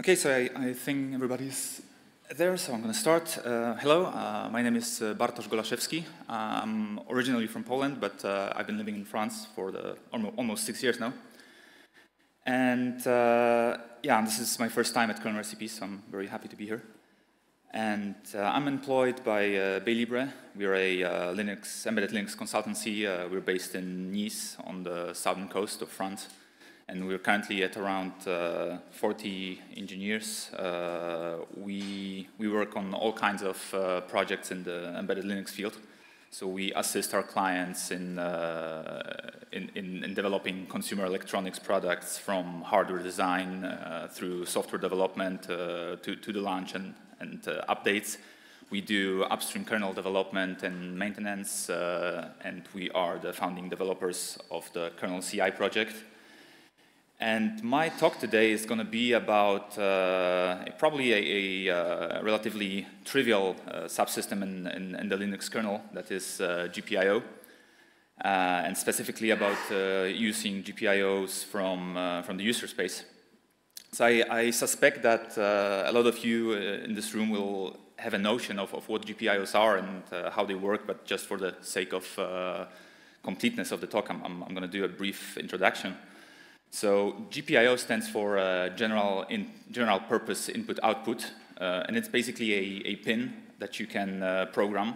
Okay, so I, I think everybody's there, so I'm going to start. Uh, hello, uh, my name is uh, Bartosz Golaszewski. I'm originally from Poland, but uh, I've been living in France for the almost six years now. And uh, yeah, this is my first time at Kernel Recipes, so I'm very happy to be here. And I'm employed by uh, Baylibre. We're a Linux, embedded Linux consultancy. we're based in Nice on the southern coast of France and we're currently at around uh, 40 engineers. Uh, we, we work on all kinds of uh, projects in the embedded Linux field. So we assist our clients in, uh, in, in, in, developing consumer electronics products from hardware design uh, through software development uh, to, to the launch and, and updates. We do upstream kernel development and maintenance, and we are the founding developers of the kernel CI project. And my talk today is going to be about uh, probably a, a uh, relatively trivial uh, subsystem in, in, in, the Linux kernel that is uh, GPIO, uh, and specifically about uh, using GPIOs from, from the user space. So I, I suspect that a lot of you in this room will have a notion of, of what GPIOs are and how they work, but just for the sake of completeness of the talk, I'm, I'm, I'm going to do a brief introduction. So GPIO stands for uh, general, in, general Purpose Input Output, uh, and it's basically a, a, pin that you can uh, program,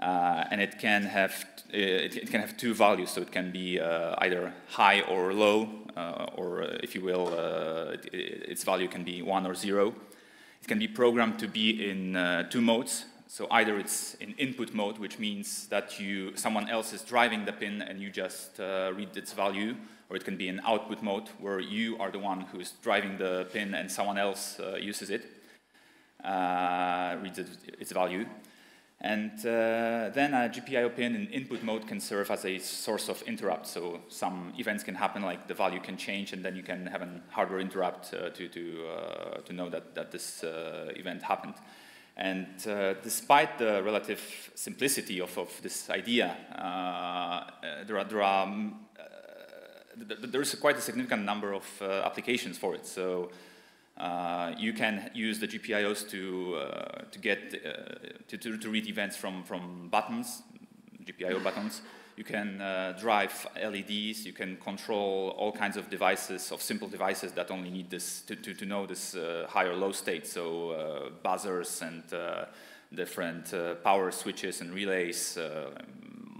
uh, and it can have uh, it, it, can have two values. So it can be uh, either high or low, or if you will, it, its value can be one or zero. It can be programmed to be in two modes. So either it's in input mode, which means that you someone else is driving the pin and you just read its value, or it can be an output mode where you are the one who is driving the pin and someone else uh, uses it, uh, reads it, its value. And uh, then a GPIO pin in input mode can serve as a source of interrupt. So some events can happen, like the value can change, and then you can have a hardware interrupt uh, to, to, uh, to know that, that this uh, event happened. And despite the relative simplicity of, of this idea, there are, there are there is quite a significant number of uh, applications for it. So uh, you can use the GPIOs to uh, to get to, to, to, read events from from buttons, GPIO buttons. You can drive LEDs. You can control all kinds of devices, of simple devices that only need this to, to, to know this high or low state. So buzzers and different uh, power switches and relays, uh,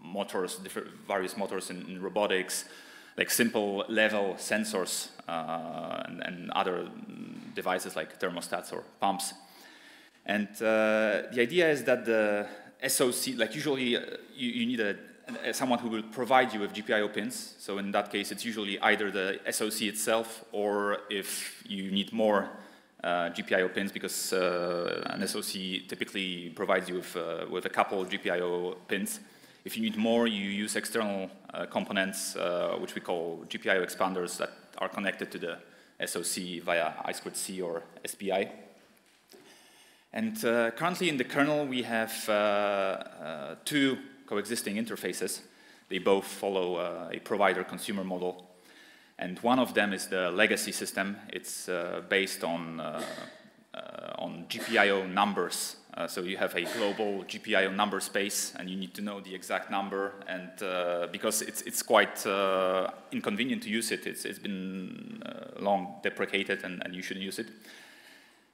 motors, different, various motors in, in, robotics, like simple level sensors uh, and, and, other devices like thermostats or pumps. And uh, the idea is that the SOC, like usually uh, you, you, need a, a, someone who will provide you with GPIO pins. So in that case, it's usually either the SOC itself or if you need more uh, GPIO pins because uh, an SOC typically provides you with, uh, with a couple of GPIO pins. If you need more, you use external uh, components, uh, which we call GPIO expanders that are connected to the SOC via I2C or SPI. And uh, currently in the kernel, we have uh, uh, two coexisting interfaces. They both follow uh, a provider-consumer model. And one of them is the legacy system. It's based on, on GPIO numbers uh, so you have a global GPIO number space, and you need to know the exact number. And uh, because it's it's quite uh, inconvenient to use it, it's it's been uh, long deprecated, and, and you shouldn't use it.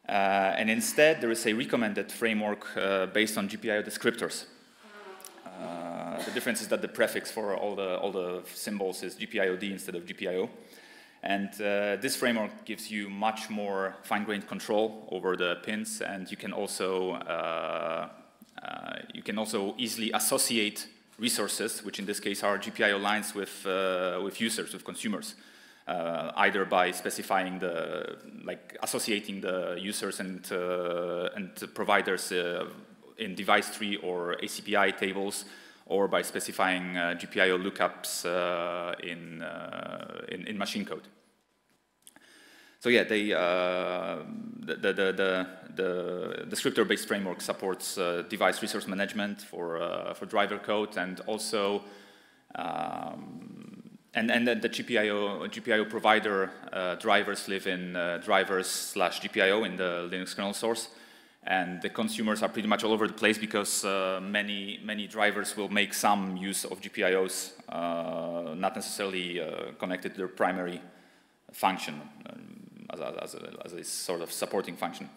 Uh, and instead, there is a recommended framework uh, based on GPIO descriptors. the difference is that the prefix for all the all the symbols is GPIOD instead of GPIO. And uh, this framework gives you much more fine-grained control over the pins, and you can also uh, uh, you can also easily associate resources, which in this case are GPIO lines with uh, with users, with consumers, uh, either by specifying the like associating the users and uh, and providers in device tree or ACPI tables or by specifying uh, GPIO lookups uh, in, uh, in, in, machine code. So yeah, they, uh, the, the, the, the, descriptor-based framework supports uh, device resource management for, for driver code and also um, and and the GPIO GPIO provider drivers live in drivers slash GPIO in the Linux kernel source, and the consumers are pretty much all over the place because uh, many many drivers will make some use of GPIOs, uh, not necessarily uh, connected to their primary function um, as, a, as, a, as, a, sort of supporting function.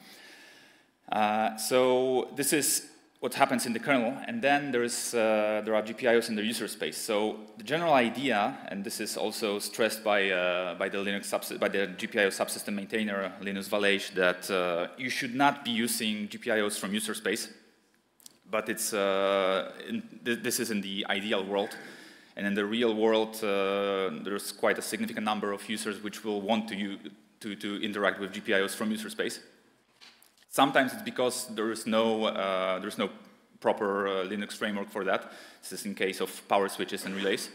Uh, so this is what happens in the kernel, and then there's, uh, there are GPIOs in the user space. So the general idea, and this is also stressed by, uh, by the Linux by the GPIO subsystem maintainer Linus Walleij, that uh, you should not be using GPIOs from user space, but it's, uh, in, th this is in the ideal world. And in the real world, uh, there's quite a significant number of users which will want to, to, to interact with GPIOs from user space. Sometimes it's because there is no, uh, there is no proper uh, Linux framework for that. This is in case of power switches and relays.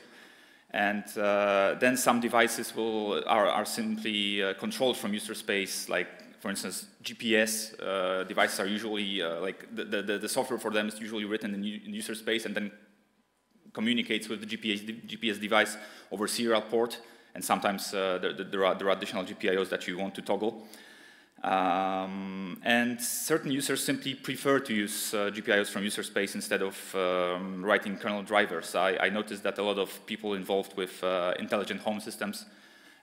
And uh, then some devices will, are, are simply uh, controlled from user space, like for instance, GPS uh, devices are usually, uh, like the, the, the, software for them is usually written in, in user space and then communicates with the GPS, GPS device over serial port. And sometimes there, there, are, there are additional GPIOs that you want to toggle. Um, and certain users simply prefer to use uh, GPIOs from user space instead of um, writing kernel drivers. I, I, noticed that a lot of people involved with uh, intelligent home systems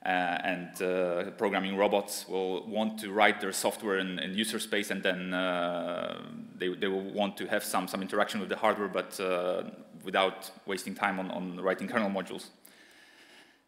uh, and uh, programming robots will want to write their software in, in user space and then uh, they, they, will want to have some, some interaction with the hardware but uh, without wasting time on, on writing kernel modules.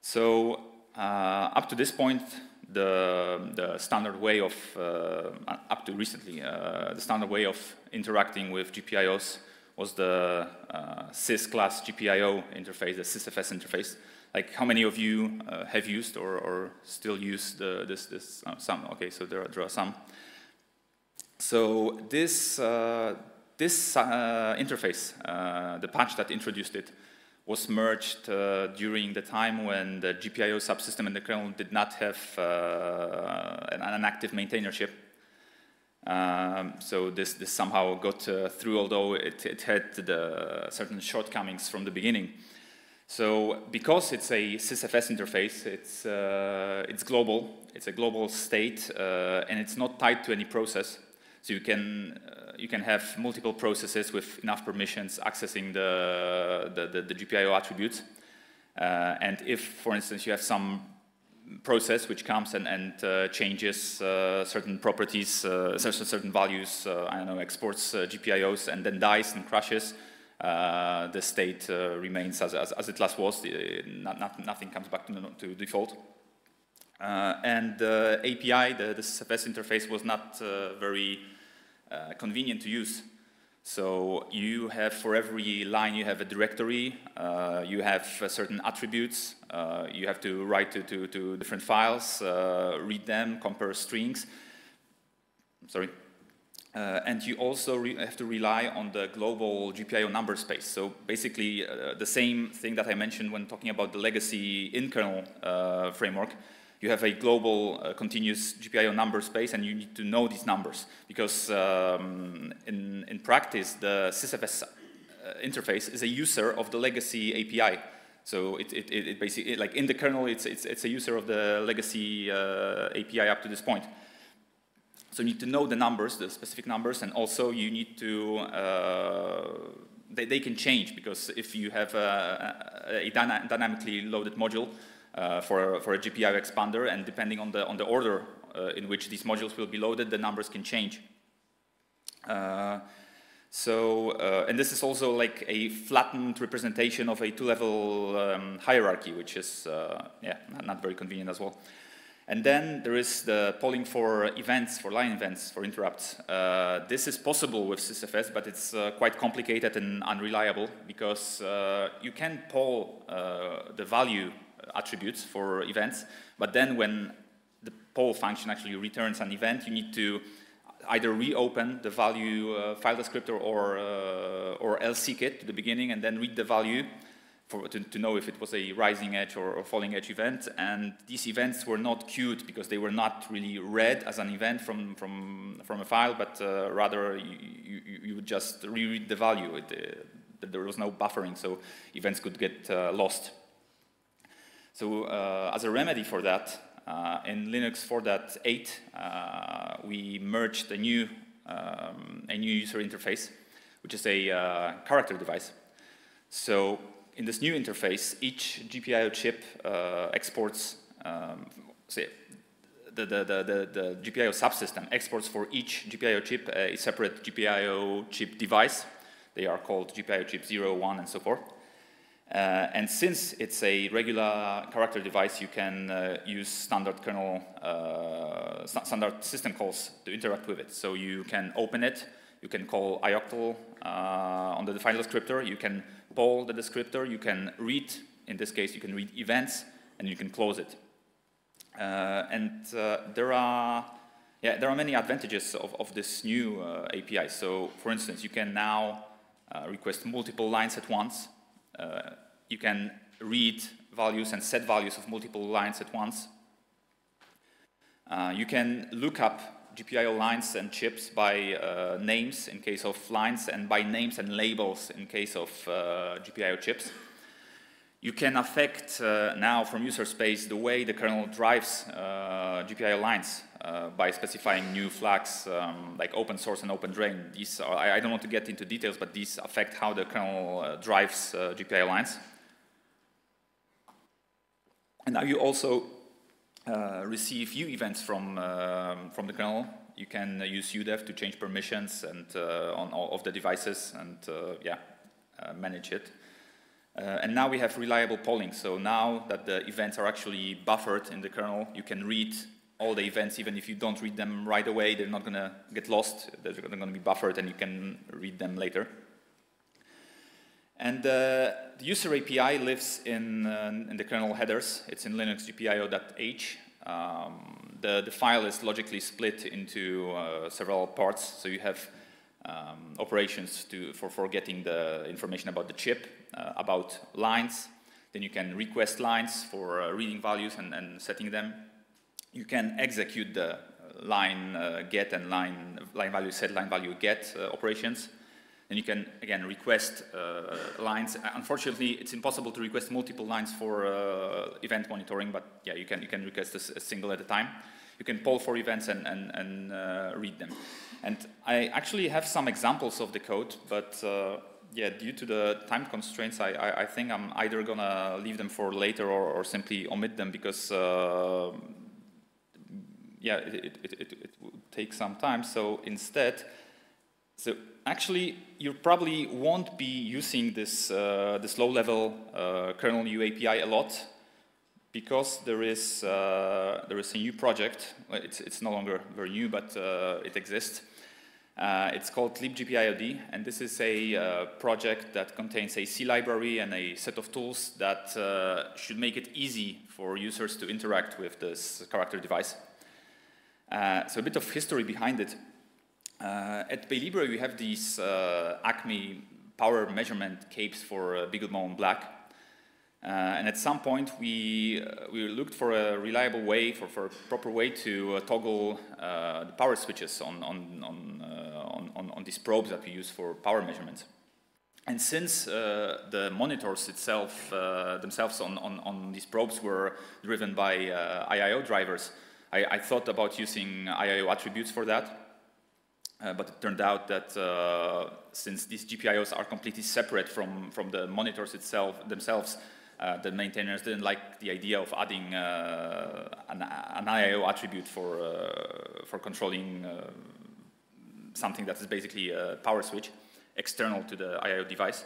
So up to this point, the, the standard way of, uh, up to recently, uh, the standard way of interacting with GPIOs was the uh, sys class GPIO interface, the sysfs interface. Like how many of you uh, have used or, or still use the, this, this uh, some, okay, so there are, there are some. So this, uh, this interface, the patch that introduced it, was merged uh, during the time when the GPIO subsystem and the kernel did not have uh, an, an, active maintainership. Um, so this, this somehow got uh, through, although it, it had the certain shortcomings from the beginning. So because it's a sysfs interface, it's, uh, it's global, it's a global state, uh, and it's not tied to any process. So you can, uh, you can have multiple processes with enough permissions accessing the, the, the, the GPIO attributes. Uh, and if, for instance, you have some process which comes and, and uh, changes uh, certain properties, uh, certain, certain values, uh, I don't know, exports GPIOs and then dies and crashes, the state remains as, as, as, it last was, not, not, nothing comes back to, to default. Uh, and the API, the, the SFS interface, was not uh, very uh, convenient to use. So you have, for every line, you have a directory, uh, you have uh, certain attributes, uh, you have to write to, to, to different files, read them, compare strings. Sorry. and you also have to rely on the global GPIO number space. So basically, the same thing that I mentioned when talking about the legacy in-kernel framework, you have a global uh, continuous GPIO number space and you need to know these numbers because um, in, in practice the sysfs uh, interface is a user of the legacy API. So it, it, it basically, like in the kernel, it's, it's, it's a user of the legacy uh, API up to this point. So you need to know the numbers, the specific numbers, and also you need to, uh, they, they can change because if you have a, a, a dyna dynamically loaded module, uh, for, for a GPIO expander, and depending on the, on the order uh, in which these modules will be loaded, the numbers can change. Uh, so, uh, and this is also like a flattened representation of a two-level um, hierarchy, which is, uh, yeah, not, not, very convenient as well. And then there is the polling for events, for line events, for interrupts. Uh, this is possible with sysfs, but it's quite complicated and unreliable because you can poll the value attributes for events. But then when the poll function actually returns an event, you need to either reopen the value uh, file descriptor or, uh, or it to the beginning and then read the value for, to, to, know if it was a rising edge or, or, falling edge event. And these events were not queued because they were not really read as an event from, from, from a file, but uh, rather you, you, you, would just reread the value. It, uh, there was no buffering, so events could get uh, lost. So uh, as a remedy for that, uh, in Linux 4.8, uh, we merged a new, um, a new user interface, which is a character device. So in this new interface, each GPIO chip exports, um, say, the, the, the, the, GPIO subsystem exports for each GPIO chip a separate GPIO chip device. They are called GPIO chip 0, 1, and so forth. Uh, and since it's a regular character device, you can uh, use standard kernel, uh, standard system calls to interact with it. So you can open it, you can call ioctl uh, on the file descriptor, you can poll the descriptor, you can read, in this case you can read events, and you can close it. Uh, and uh, there are yeah, there are many advantages of, of this new API. So for instance, you can now request multiple lines at once, you can read values and set values of multiple lines at once. Uh, you can look up GPIO lines and chips by uh, names in case of lines and by names and labels in case of uh, GPIO chips. You can affect uh, now from user space the way the kernel drives uh, GPIO lines uh, by specifying new flags um, like open source and open drain. These are, I, I, don't want to get into details, but these affect how the kernel uh, drives uh, GPIO lines. And now you also uh, receive U events from, um, from the kernel. You can use UDEV to change permissions and on all of the devices and yeah, manage it. Uh, and now we have reliable polling. So now that the events are actually buffered in the kernel, you can read all the events, even if you don't read them right away, they're not going to get lost. They're going to be buffered and you can read them later. And uh, the user API lives in, uh, in, the kernel headers. It's in Linux GPIO.h. Um, the, the file is logically split into uh, several parts. So you have um, operations to, for, for getting the information about the chip, uh, about lines. Then you can request lines for uh, reading values and, and, setting them. You can execute the line uh, get and line, line value set, line value get uh, operations. And you can, again, request uh, lines. Unfortunately, it's impossible to request multiple lines for uh, event monitoring, but yeah, you can, you can request a, a single at a time. You can poll for events and, and, and read them. And I actually have some examples of the code, but uh, yeah, due to the time constraints, I, I, I, think I'm either gonna leave them for later or, or simply omit them because uh, yeah, it, it, it, it would take some time. So instead, so actually, you probably won't be using this, uh, this low-level uh, kernel UAPI a lot because there is, uh, there is a new project. It's, it's no longer very new, but uh, it exists. Uh, it's called libgpiod, and this is a uh, project that contains a C library and a set of tools that should make it easy for users to interact with this character device. Uh, so a bit of history behind it. Uh, at Baylibre, we have these uh, Acme power measurement capes for uh, BeagleBone Black. Uh, and at some point, we, uh, we looked for a reliable way, for, for a proper way to uh, toggle the power switches on, on, on, on, on, on, these probes that we use for power measurements. And since the monitors itself, themselves on, on, on these probes were driven by IIO drivers, I, I, thought about using IIO attributes for that. but it turned out that since these GPIOs are completely separate from, from the monitors itself, themselves, uh, the maintainers didn't like the idea of adding uh, an, an, IIO attribute for, uh, for controlling uh, something that is basically a power switch external to the IIO device.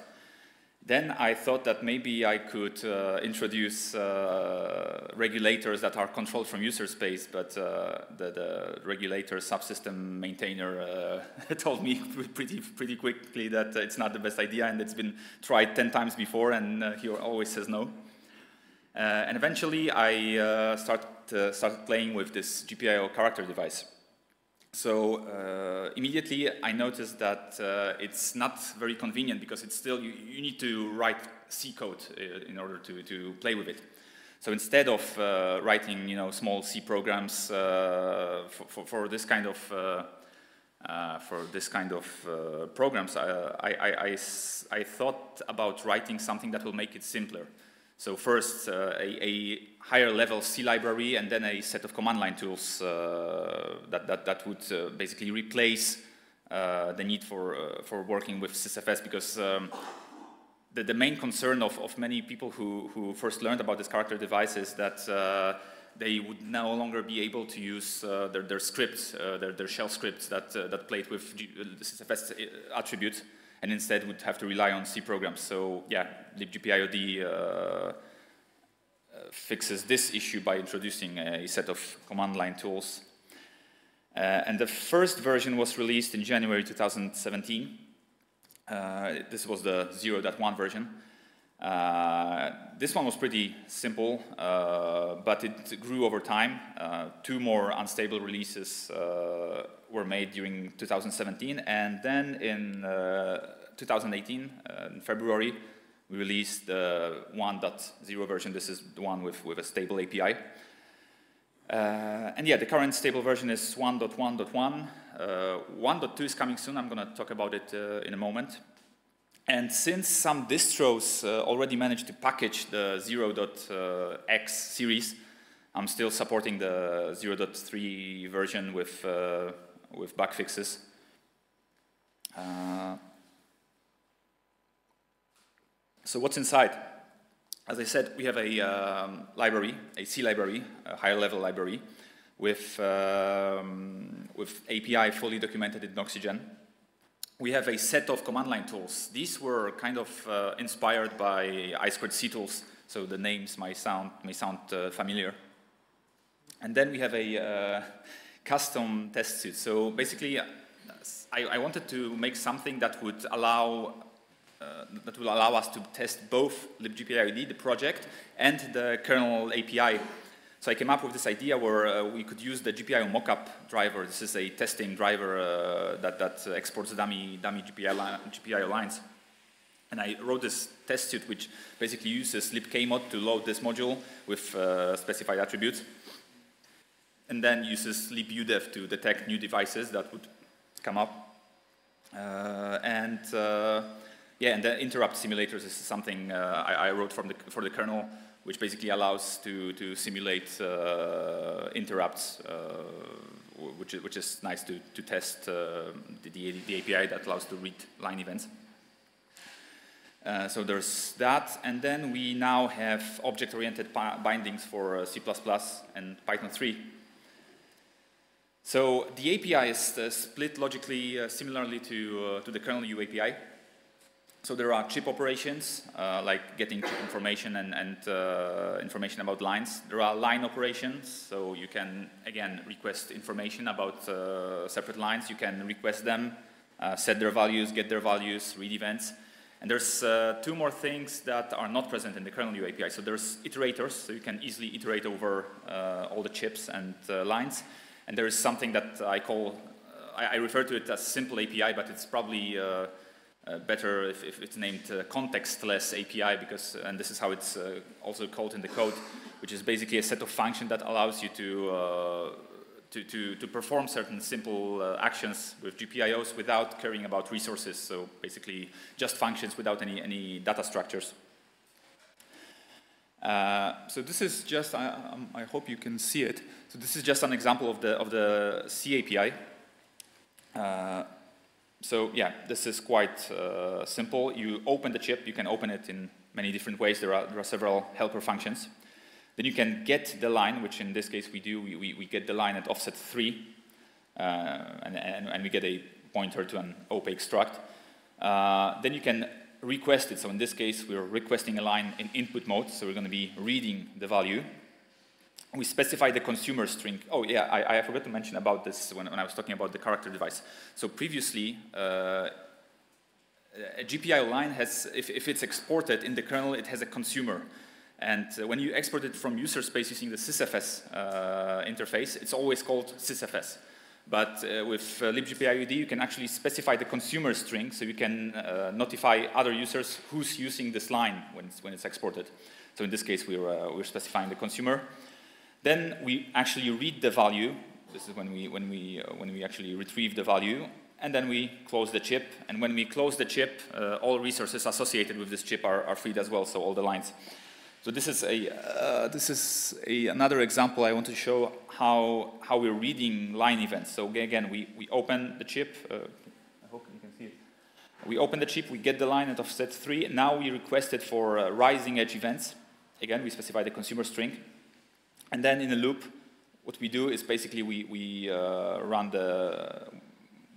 Then I thought that maybe I could uh, introduce uh, regulators that are controlled from user space, but uh, the, the, regulator subsystem maintainer uh, told me pretty, pretty quickly that it's not the best idea and it's been tried 10 times before and uh, he always says no. Uh, and eventually I start, started playing with this GPIO character device. So uh, immediately I noticed that uh, it's not very convenient because it's still, you, you need to write C code uh, in order to, to play with it. So instead of uh, writing, you know, small C programs uh, for, for, for, this kind of uh, for this kind of programs, I, I, I, I, thought about writing something that will make it simpler. So first, uh, a, a, higher level C library and then a set of command line tools uh, that, that, that would uh, basically replace uh, the need for, uh, for working with sysfs because um, the, the main concern of, of many people who, who first learned about this character device is that uh, they would no longer be able to use their, their scripts, their, their shell scripts that, that played with G sysfs attributes and instead would have to rely on C programs. So yeah, libgpiod uh, uh, fixes this issue by introducing a set of command line tools. Uh, and the first version was released in January 2017. Uh, this was the 0.1 version. Uh, this one was pretty simple, uh, but it grew over time. Uh, two more unstable releases were made during 2017, and then in uh, 2018, uh, in February, we released the 1.0 version. This is the one with, with a stable API. and yeah, the current stable version is 1.1.1. 1.2 is coming soon. I'm going to talk about it in a moment. And since some distros uh, already managed to package the 0.x series, I'm still supporting the 0.3 version with, uh, with bug fixes. Uh, so what's inside? As I said, we have a um, library, a C library, a higher level library, with, um, with API fully documented in Doxygen we have a set of command line tools. These were kind of uh, inspired by I2C tools, so the names may sound, may sound uh, familiar. And then we have a uh, custom test suite. So basically, uh, I, I, wanted to make something that would allow uh, that will allow us to test both libgpiod, the project, and the kernel API so I came up with this idea where uh, we could use the GPIO mockup driver. This is a testing driver uh, that, that exports dummy, dummy GPIO, li GPIO lines. And I wrote this test suite which basically uses libkmod to load this module with uh, specified attributes. And then uses libudev to detect new devices that would come up. Uh, and uh, yeah, and the interrupt simulators is something uh, I, I, wrote from the, for the kernel which basically allows to, to simulate uh, interrupts, which, is, which is nice to, to test the, the, the, API that allows to read line events. Uh, so there's that, and then we now have object-oriented bindings for uh, C++ and Python 3. So the API is uh, split logically similarly to, to the kernel U API. So there are chip operations, uh, like getting chip information and, and uh, information about lines. There are line operations, so you can, again, request information about uh, separate lines. You can request them, uh, set their values, get their values, read events. And there's uh, two more things that are not present in the kernel UAPI. So there's iterators, so you can easily iterate over uh, all the chips and lines. And there is something that I call, I, I, refer to it as simple API, but it's probably uh, better if, if, it's named uh, contextless API because, and this is how it's uh, also called in the code, which is basically a set of functions that allows you to, uh, to, to, to, perform certain simple uh, actions with GPIOs without caring about resources. So basically just functions without any, any data structures. Uh, so this is just, I, um, I, hope you can see it. So this is just an example of the, of the C API. So yeah, this is quite uh, simple. You open the chip, you can open it in many different ways. There are, there are several helper functions. Then you can get the line, which in this case we do. We, we, we get the line at offset 3, uh, and, and, and, we get a pointer to an opaque struct. Uh, then you can request it. So in this case, we're requesting a line in input mode, so we're going to be reading the value we specify the consumer string. Oh yeah, I, I, forgot to mention about this when, when, I was talking about the character device. So previously, uh, a GPIO line has, if, if, it's exported in the kernel, it has a consumer. And when you export it from user space using the sysfs uh, interface, it's always called sysfs. But uh, with uh, libgpiod, you can actually specify the consumer string, so you can uh, notify other users who's using this line when it's, when it's exported. So in this case, we're, uh, we're specifying the consumer. Then we actually read the value. This is when we, when we, uh, when we actually retrieve the value. And then we close the chip. And when we close the chip, uh, all resources associated with this chip are, are freed as well, so all the lines. So this is a uh, this is a, another example I want to show how how we're reading line events. So again, we we open the chip. Uh, I hope you can see it. We open the chip, we get the line at offset three. Now we request it for uh, rising edge events. Again, we specify the consumer string, and then in a loop, what we do is basically we we uh, run the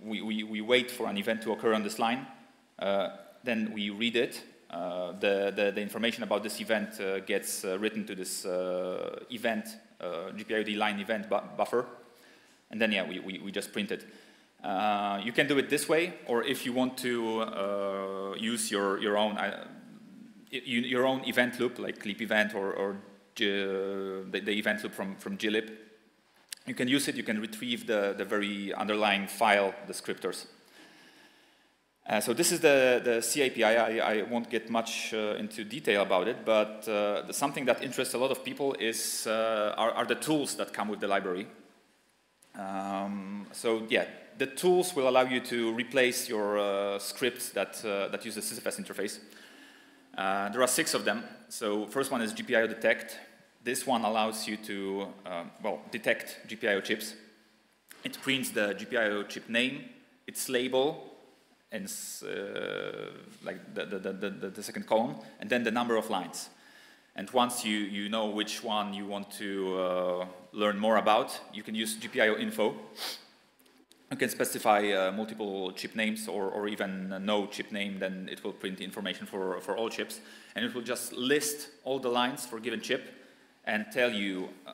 we, we we wait for an event to occur on this line. Uh, then we read it the, the, the, information about this event uh, gets uh, written to this event, GPIOD line event bu buffer. And then, yeah, we, we, we just print it. Uh, you can do it this way, or if you want to uh, use your, your own uh, your own event loop, like libevent or, or the, the, event loop from, from glib, you can use it, you can retrieve the, the very underlying file descriptors. Uh, so this is the, the CAPI. I, I won't get much uh, into detail about it, but uh, the, something that interests a lot of people is uh, are, are, the tools that come with the library. Um, so yeah, the tools will allow you to replace your uh, scripts that, uh, that use the SysFS interface. there are six of them. So first one is GPIO detect. This one allows you to, well, detect GPIO chips. It prints the GPIO chip name, its label, and uh, like the, the, the, the, second column, and then the number of lines. And once you, you know which one you want to uh, learn more about, you can use GPIO info. You can specify uh, multiple chip names or, or even no chip name, then it will print the information for, for all chips. And it will just list all the lines for a given chip and tell you uh,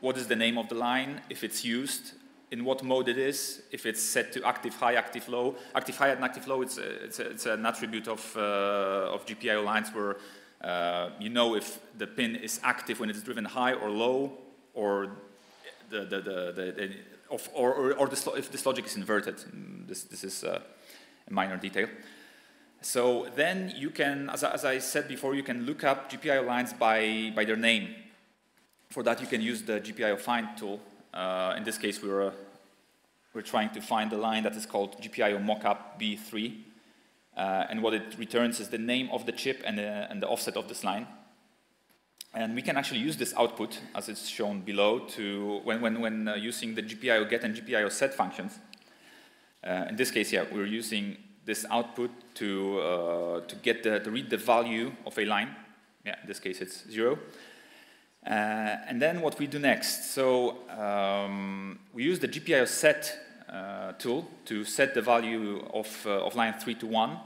what is the name of the line, if it's used, in what mode it is, if it's set to active high, active low. Active high and active low, it's, a, it's, a, it's an attribute of, uh, of GPIO lines where uh, you know if the pin is active when it's driven high or low, or the, the, the, the of, or, or, or this, if this logic is inverted. Mm, this, this is uh, a minor detail. So then you can, as, as I said before, you can look up GPIO lines by, by their name. For that, you can use the GPIO find tool uh, in this case, we were, we're trying to find a line that is called GPIO mockup B3. Uh, and what it returns is the name of the chip and the, and the offset of this line. And we can actually use this output, as it's shown below, to when, when, when uh, using the GPIO get and GPIO set functions. Uh, in this case, yeah, we're using this output to, uh, to get the, to read the value of a line. Yeah, in this case, it's zero. Uh, and then what we do next. So um, we use the GPIO set uh, tool to set the value of, uh, of line 3 to 1.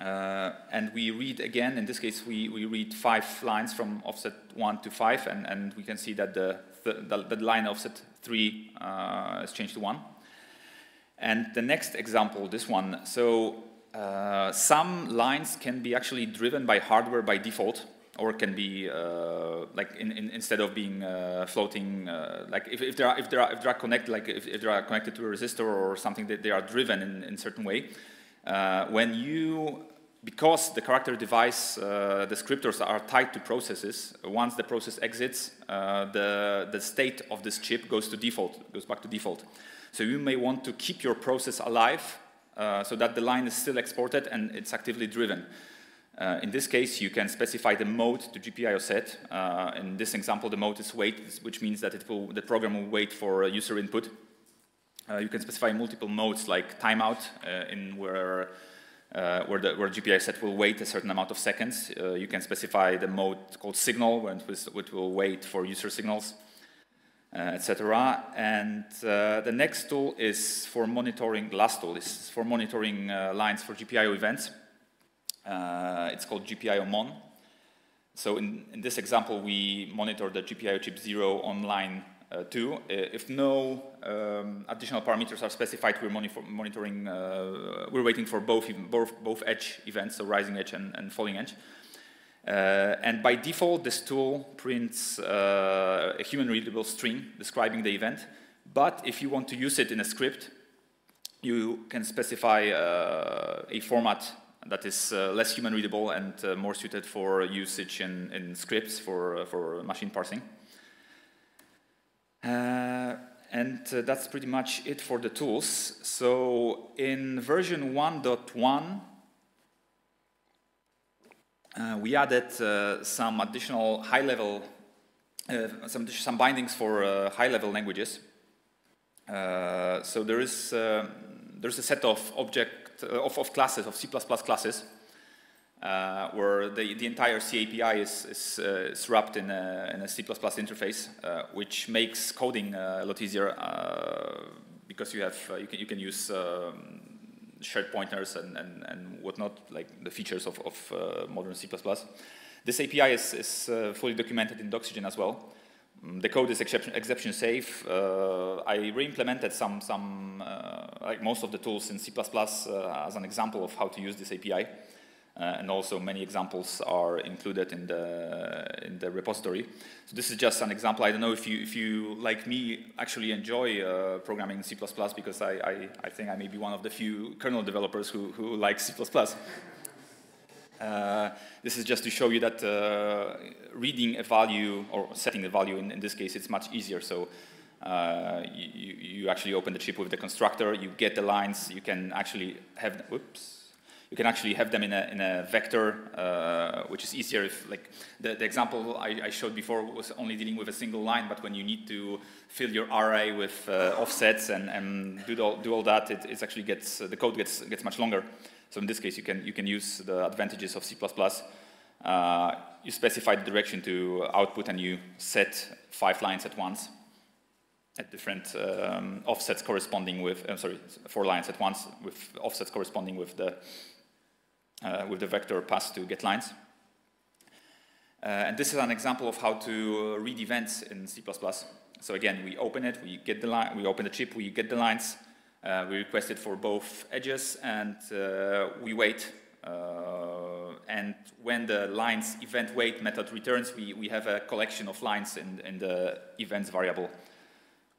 Uh, and we read again, in this case, we, we read five lines from offset 1 to 5, and, and we can see that the, the, the line offset 3 uh, is changed to 1. And the next example, this one, so uh, some lines can be actually driven by hardware by default or can be uh, like in, in, instead of being uh, floating, uh, like if, if, they are if they are if they are connected, like if, if they are connected to a resistor or something, that they are driven in in certain way. Uh, when you because the character device uh, descriptors are tied to processes, once the process exits, uh, the the state of this chip goes to default, goes back to default. So you may want to keep your process alive so that the line is still exported and it's actively driven. Uh, in this case, you can specify the mode to GPIO set. Uh, in this example, the mode is wait, which means that it will, the program will wait for user input. Uh, you can specify multiple modes like timeout, uh, in where, uh, where, the, where GPIO set will wait a certain amount of seconds. Uh, you can specify the mode called signal, which will wait for user signals, etc. And the next tool is for monitoring, last tool is for monitoring lines for GPIO events. Uh, it's called GPIO mon. So in, in, this example, we monitor the GPIO chip 0 on line uh, 2. Uh, if no um, additional parameters are specified, we're monitoring, uh, we're waiting for both, both, both edge events, so rising edge and, and falling edge. Uh, and by default, this tool prints uh, a human-readable string describing the event. But if you want to use it in a script, you can specify a format that is uh, less human readable and uh, more suited for usage in, in scripts for, uh, for machine parsing. And that's pretty much it for the tools. So in version 1.1, uh, we added uh, some additional high-level, uh, some, some bindings for high-level languages. So there is there's a set of object of, of classes of C++ classes uh, where the, the entire C API is, is, uh, is wrapped in a, in a C++ interface, uh, which makes coding a lot easier because you have you can you can use um, shared pointers and, and, and whatnot, like the features of, of uh, modern C++. This API is, is uh, fully documented in Doxygen as well. Um, the code is exception, exception safe. Uh, I re-implemented some, some uh, like most of the tools in C++ uh, as an example of how to use this API. Uh, and also many examples are included in the, in the repository. So this is just an example. I don't know if you, if you like me, actually enjoy uh, programming in C++ because I, I, I, think I may be one of the few kernel developers who, who like C++. Uh, this is just to show you that uh, reading a value or setting a value, in, in this case, it's much easier. So uh, you, you actually open the chip with the constructor, you get the lines, you can actually have, whoops, you can actually have them in a, in a vector, uh, which is easier if, like, the, the example I, I, showed before was only dealing with a single line, but when you need to fill your array with uh, offsets and, and do, all, do all that, it, it actually gets, the code gets, gets much longer. So in this case, you can, you can use the advantages of C++. Uh, you specify the direction to output and you set five lines at once at different um, offsets corresponding with, I'm sorry, four lines at once with offsets corresponding with the uh, with the vector pass to get lines. Uh, and this is an example of how to read events in C++. So again, we open it, we get the line, we open the chip, we get the lines, uh, we request it for both edges, and uh, we wait. Uh, and when the lines event wait method returns, we, we have a collection of lines in, in the events variable,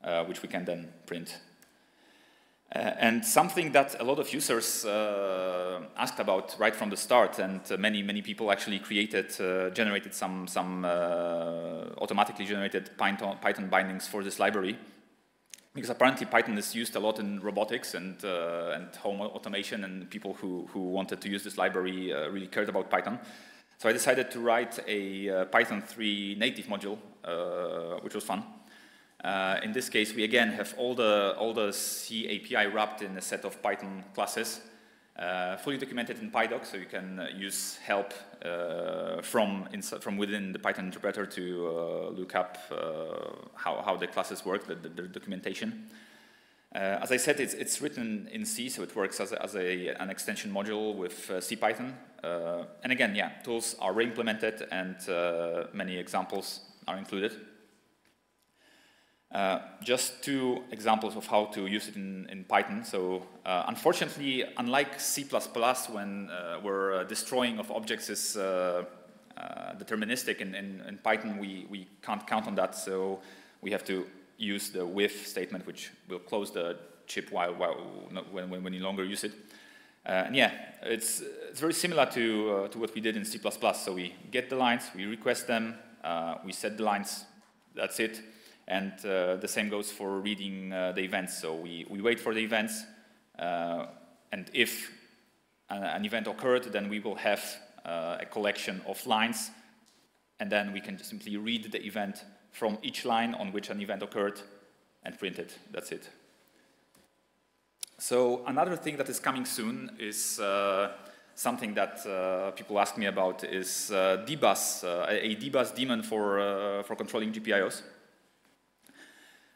uh, which we can then print uh, and something that a lot of users uh, asked about right from the start, and many, many people actually created, generated some, some automatically generated Python, Python bindings for this library. Because apparently Python is used a lot in robotics and, uh, and home automation, and people who, who wanted to use this library really cared about Python. So I decided to write a Python 3 native module, which was fun. Uh, in this case, we again have all the, all the C API wrapped in a set of Python classes, uh, fully documented in PyDoc, so you can uh, use help uh, from, from within the Python interpreter to uh, look up uh, how, how the classes work, the, the, the documentation. as I said, it's, it's written in C, so it works as, a, as a, an extension module with CPython. and again, yeah, tools are re-implemented and many examples are included. Uh, just two examples of how to use it in, in Python. So uh, unfortunately, unlike C++, when uh, where uh, destroying of objects is uh, deterministic, in, in, in, Python we, we can't count on that. So we have to use the with statement, which will close the chip while, while when, when, when you longer use it. and yeah, it's, it's very similar to, to what we did in C++. So we get the lines, we request them, we set the lines, that's it. And uh, the same goes for reading uh, the events. So we, we wait for the events, uh, and if an, event occurred, then we will have a collection of lines, and then we can simply read the event from each line on which an event occurred and print it. That's it. So another thing that is coming soon is uh, something that uh, people ask me about is uh, dbus, a dbus daemon for, for controlling GPIOs.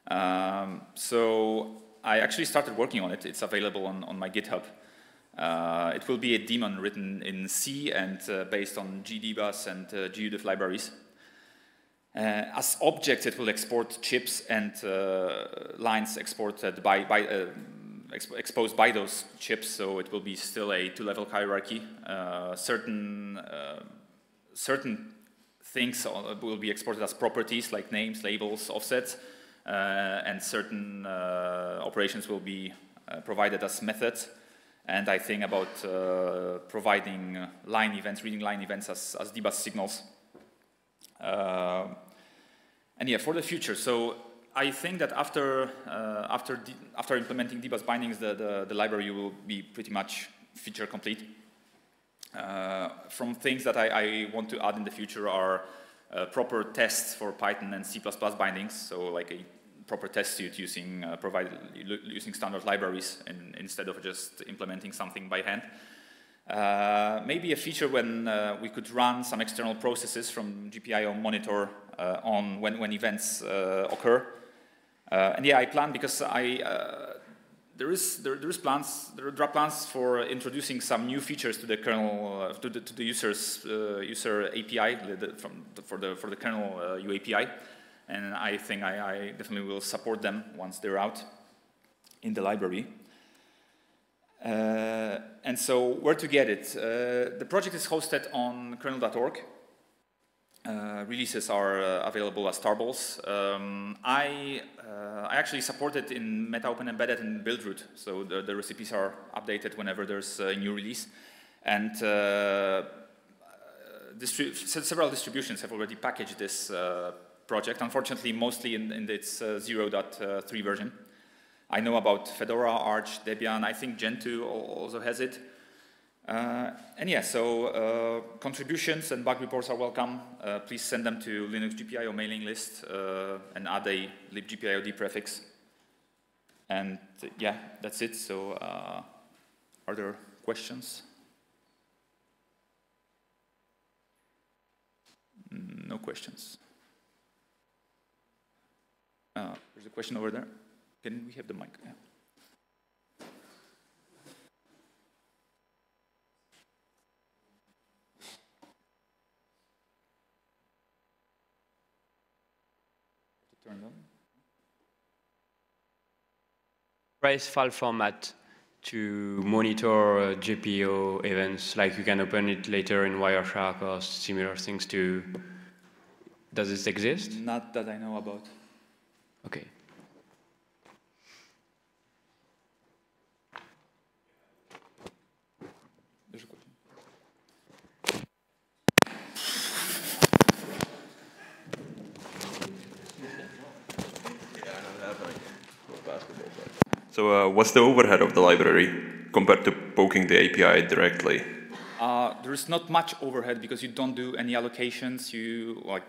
Um, so I actually started working on it. It's available on, on my GitHub. Uh, it will be a daemon written in C and uh, based on GDBus and uh, GUdev libraries. Uh, as objects, it will export chips and uh, lines exported by, by uh, exp exposed by those chips, so it will be still a two-level hierarchy. certain, certain things will be exported as properties like names, labels, offsets, and certain uh, operations will be uh, provided as methods. And I think about providing line events, reading line events as, as dbus signals. and yeah, for the future, so I think that after uh, after after implementing dbus bindings, the, the, the library will be pretty much feature complete. Uh, from things that I, I, want to add in the future are uh, proper tests for Python and C++ bindings, so like a proper test suite using uh, using standard libraries in, instead of just implementing something by hand. Uh, maybe a feature when uh, we could run some external processes from GPIO monitor uh, on when, when events occur. and yeah, I plan because I there is there, there is plans there are plans for introducing some new features to the kernel uh, to the to the users uh, user API the, from the, for the for the kernel uh, UAPI, and I think I, I, definitely will support them once they're out in the library. Uh, and so where to get it? Uh, the project is hosted on kernel.org. Uh, releases are uh, available as tarballs. Um, I, uh, I actually support it in Meta Open Embedded and Buildroot, so the, the recipes are updated whenever there's a new release. And uh, distri several distributions have already packaged this uh, project, unfortunately mostly in, in its 0.3 version. I know about Fedora, Arch, Debian, I think Gentoo also has it. Uh, and yeah, so uh, contributions and bug reports are welcome. Uh, please send them to Linux GPIO mailing list uh, and add a libgpiod prefix. And uh, yeah, that's it. So uh, are there questions? Mm, no questions. there's a question over there. Can we have the mic? Yeah. Turned on. Price file format to monitor uh, GPIO events, like you can open it later in Wireshark or similar things to, does this exist? Not that I know about. Okay. So uh, what's the overhead of the library compared to poking the API directly? Uh, there's not much overhead because you don't do any allocations. You like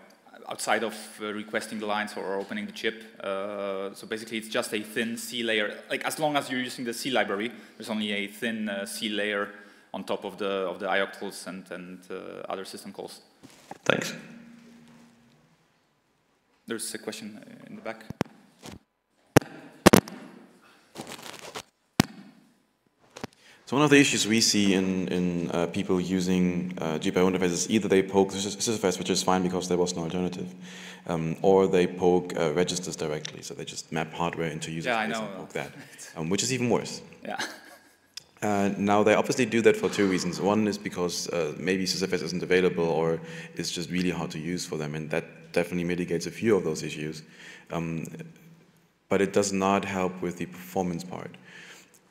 outside of uh, requesting the lines or opening the chip. Uh, so basically, it's just a thin C layer. Like as long as you're using the C library, there's only a thin uh, C layer on top of the of the ioctls and and uh, other system calls. Thanks. There's a question in the back. So one of the issues we see in, in uh, people using uh, GPIO interfaces, either they poke sysfs, which is fine because there was no alternative, um, or they poke uh, registers directly. So they just map hardware into user yeah, space and poke that, um, which is even worse. Yeah. Uh, now they obviously do that for two reasons. One is because uh, maybe sysfs isn't available or it's just really hard to use for them, and that definitely mitigates a few of those issues. Um, but it does not help with the performance part.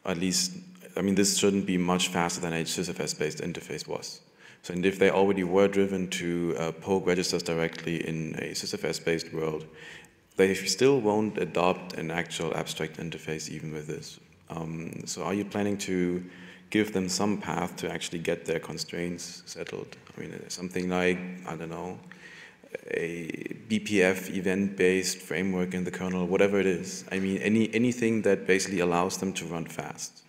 At least I mean, this shouldn't be much faster than a sysfs-based interface was. So and if they already were driven to uh, poke registers directly in a sysfs-based world, they still won't adopt an actual abstract interface even with this. Um, so are you planning to give them some path to actually get their constraints settled? I mean, something like, I don't know, a BPF event-based framework in the kernel, whatever it is. I mean, any, anything that basically allows them to run fast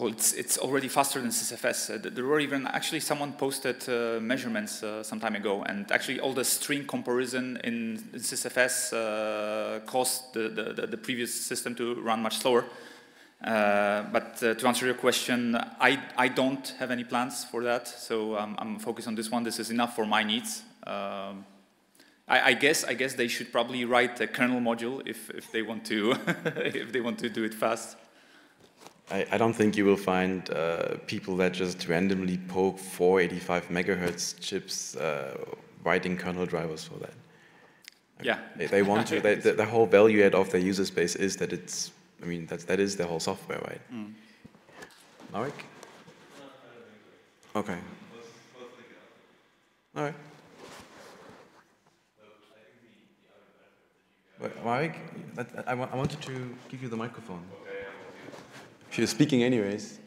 well, it's, it's already faster than SysFS. Uh, there were even, actually someone posted uh, measurements uh, some time ago, and actually all the string comparison in, in uh, caused the, the, the, previous system to run much slower. Uh, but uh, to answer your question, I, I don't have any plans for that, so um, I'm focused on this one. This is enough for my needs. Um, I, I, guess I guess they should probably write a kernel module if, if they want to if they want to do it fast. I, I don't think you will find uh, people that just randomly poke 485 megahertz chips uh, writing kernel drivers for that. Yeah. They, they want to, they, the, the, whole value add of their user space is that it's, I mean, that's, that is the whole software, right? Mm. Marek? Okay. All right. Marek, I, I wanted to give you the microphone. She was speaking anyways.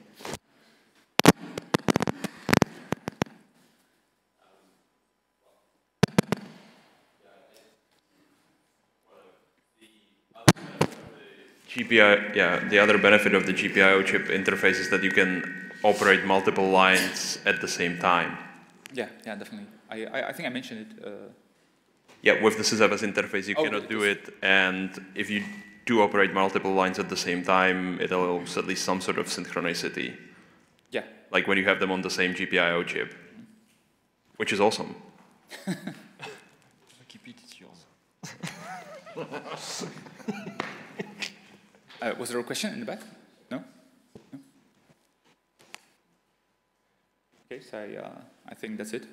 GPIO, yeah, the other benefit of the GPIO chip interface is that you can operate multiple lines at the same time. Yeah, yeah, definitely. I, I, I think I mentioned it. Uh... Yeah, with the SysFS interface, you oh, cannot do it, and if you do operate multiple lines at the same time, it allows at least some sort of synchronicity, yeah, like when you have them on the same GPIO chip, which is awesome. Keep it, it's yours. Uh, was there a question in the back? No? no? Okay, so I, uh, I think that's it.